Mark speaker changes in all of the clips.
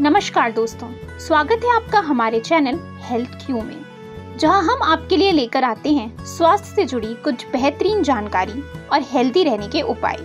Speaker 1: नमस्कार दोस्तों, स्वागत है आपका हमारे चैनल हेल्थ क्यू में, जहाँ हम आपके लिए लेकर आते हैं स्वास्थ्य से जुड़ी कुछ बेहतरीन जानकारी और हेल्दी रहने के उपाय।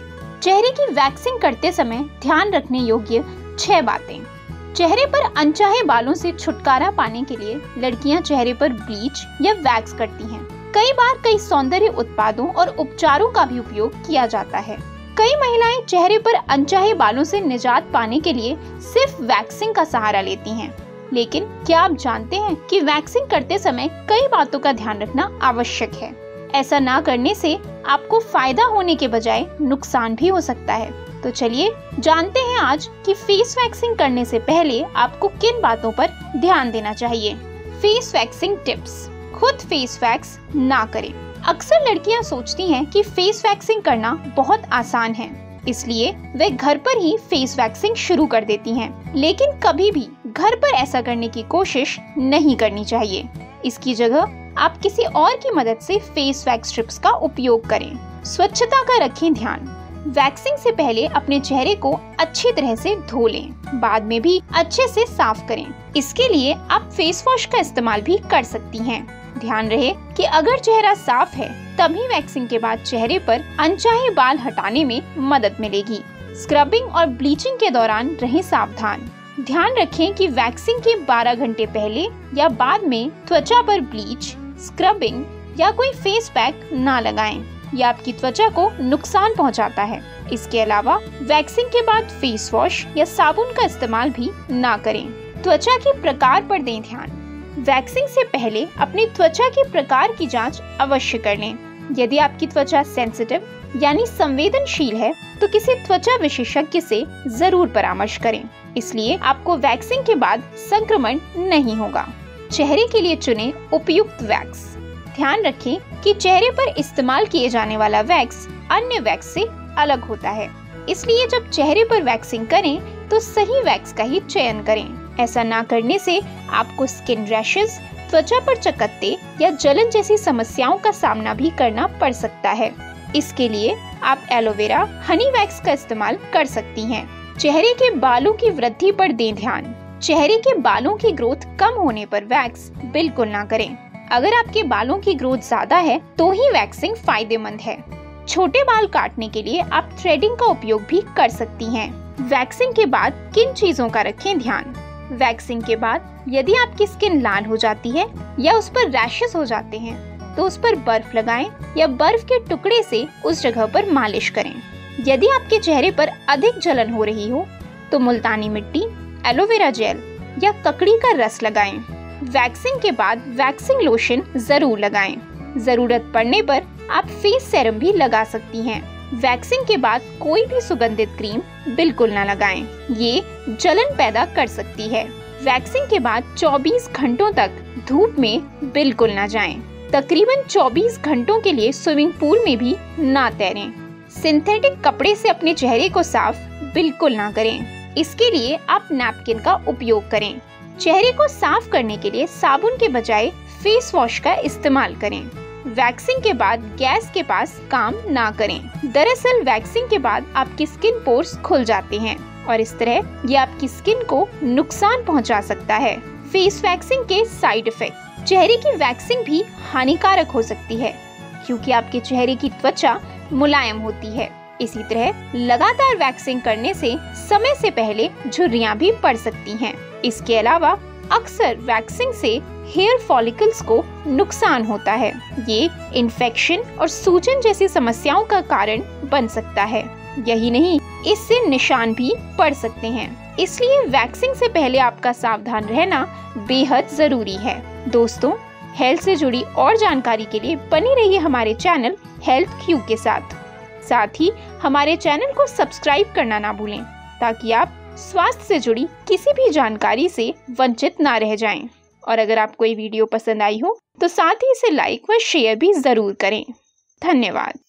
Speaker 1: चेहरे की वैक्सिंग करते समय ध्यान रखने योग्य छह बातें। चेहरे पर अनचाहे बालों से छुटकारा पाने के लिए लड़कियाँ चेहरे पर ब्लीच या वैक्स करती हैं। कई बार कई सौंदर्य उत्पादों और उपचारों का भी उपयोग किया जाता है। कई महिलाएँ चेहरे पर अनचाहे बालों से निजात पाने के लिए सिर्फ़ वैक्सिंग का सहारा लेती हैं। लेकिन क्या आप जानते हैं कि वैक्सिंग करते समय कई बातों का ध्यान रखना आवश्यक है? ऐसा ना करने से आपको फ़ायदा होने के बजाय नुकसान भी हो सकता है। तो चलिए, जानते हैं आज कि फेस वैक्सिंग करने से पहले आपको किन बातों पर ध्यान देना चाहिए। Face waxing tips. खुद फेस वैक्स ना करें। अक्सर लड़कियाँ सोचती हैं कि फेस वैक्सिंग करना बहुत आसान है। इसलिए वे घर पर ही फेस वैक्सिंग शुरू कर देती हैं। लेकिन कभी भी घर पर ऐसा करने की कोशिश नहीं करनी चाहिए। इसकी जगह आप किसी और की मदद से फेस वैक्स स्ट्रिप्स का उपयोग करें। स्वच्छता का रखें ध्यान। वैक्सिंग से पहले अपने चेहरे को अच्छी तरह से धो लें। बाद में भी अच्छे से साफ़ करें। इसके लिए आप फेस वॉश का इस्तेमाल भी कर सकती हैं। ध्यान रहे कि अगर चेहरा साफ़ है, तभी वैक्सिंग के बाद चेहरे पर अनचाहे बाल हटाने में मदद मिलेगी। स्क्रबिंग और ब्लीचिंग के दौरान रहे सावधान। ध्यान रखें कि वैक्सिंग के 12 घंटे पहले या बाद में त्वचा पर ब्लीच, स्क्रबिंग या कोई फेस पैक ना लगाएँ। यह आपकी त्वचा को नुकसान पहुंचाता है। इसके अलावा वैक्सिंग के बाद फेस वॉश या साबुन का इस्तेमाल भी ना करें। त्वचा के प्रकार पर दें ध्यान। वैक्सिंग से पहले अपनी त्वचा के प्रकार की जाँच अवश्य कर लें। यदि आपकी त्वचा सेंसिटिव यानी संवेदनशील है तो किसी त्वचा विशेषज्ञ से ज़रूर परामर्श करें। इसलिए आपको वैक्सिंग के बाद संक्रमण नहीं होगा। चेहरे के लिए चुने उपयुक्त वैक्स। ध्यान रखें कि चेहरे पर इस्तेमाल किए जाने वाला वैक्स अन्य वैक्स से अलग होता है। इसलिए जब चेहरे पर वैक्सिंग करें तो सही वैक्स का ही चयन करें। ऐसा ना करने से आपको स्किन रैशेज त्वचा पर चकत्ते या जलन जैसी समस्याओं का सामना भी करना पड़ सकता है। इसके लिए आप एलोवेरा हनी वैक्स का इस्तेमाल कर सकती हैं। चेहरे के बालों की वृद्धि पर दें ध्यान। चेहरे के बालों की ग्रोथ कम होने पर वैक्स बिल्कुल ना करें। अगर आपके बालों की ग्रोथ ज़्यादा है तो ही वैक्सिंग फ़ायदेमंद है। छोटे बाल काटने के लिए आप थ्रेडिंग का उपयोग भी कर सकती हैं। वैक्सिंग के बाद किन चीज़ों का रखें ध्यान? वैक्सिंग के बाद यदि आपकी स्किन लाल हो जाती है या उस पर रैशेस हो जाते हैं तो उस पर बर्फ़ लगाएँ या बर्फ़ के टुकड़े से उस जगह पर मालिश करें यदि आपके चेहरे पर अधिक जलन हो रही हो तो मुल्तानी मिट्टी, एलोवेरा जेल या ककड़ी का रस लगाएँ। वैक्सिंग के बाद वैक्सिंग लोशन ज़रूर लगाएँ। ज़रूरत पड़ने पर आप फेस सेरम भी लगा सकती हैं। वैक्सिंग के बाद कोई भी सुगंधित क्रीम बिल्कुल न लगाएँ। ये जलन पैदा कर सकती है वैक्सिंग के बाद 24 घंटों तक धूप में बिल्कुल न जाएँ। तकरीबन 24 घंटों के लिए स्विमिंग पूल में भी ना तैरें। सिंथेटिक कपड़े से अपने चेहरे को साफ़ बिल्कुल ना करें इसके लिए आप नैपकिन का उपयोग करें चेहरे को साफ़ करने के लिए साबुन के बजाय फेस वॉश का इस्तेमाल करें वैक्सिंग के बाद गैस के पास काम ना करें। दरअसल वैक्सिंग के बाद आपकी स्किन पोर्स खुल जाते हैं और इस तरह ये आपकी स्किन को नुकसान पहुँचा सकता है। फेस वैक्सिंग के साइड इफ़ेक्ट। चेहरे की वैक्सिंग भी हानिकारक हो सकती है, क्योंकि आपके चेहरे की त्वचा मुलायम होती है। इसी तरह लगातार वैक्सिंग करने से समय से पहले झुर्रियाँ भी पड़ सकती हैं। इसके अलावा अक्सर वैक्सिंग से हेयर फॉलिकल्स को नुकसान होता है। ये इन्फेक्शन और सूजन जैसी समस्याओं का कारण बन सकता है। यही नहीं, इससे निशान भी पड़ सकते हैं। इसलिए वैक्सिंग से पहले आपका सावधान रहना बेहद ज़रूरी है। दोस्तों, हेल्थ से जुड़ी और जानकारी के लिए बनी रहिए हमारे चैनल हेल्थ क्यू के साथ। साथ ही हमारे चैनल को सब्सक्राइब करना ना भूलें, ताकि आप स्वास्थ्य से जुड़ी किसी भी जानकारी से वंचित ना रह जाएँ। और अगर आपको ये वीडियो पसंद आई हो तो साथ ही इसे लाइक व शेयर भी ज़रूर करें धन्यवाद